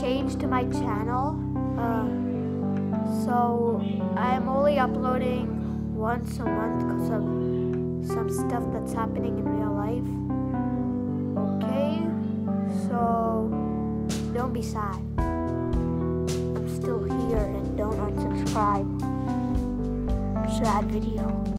change to my channel. Uh, so I'm only uploading once a month because of some stuff that's happening in real life. Okay, so don't be sad. I'm still here and don't unsubscribe. Sad video.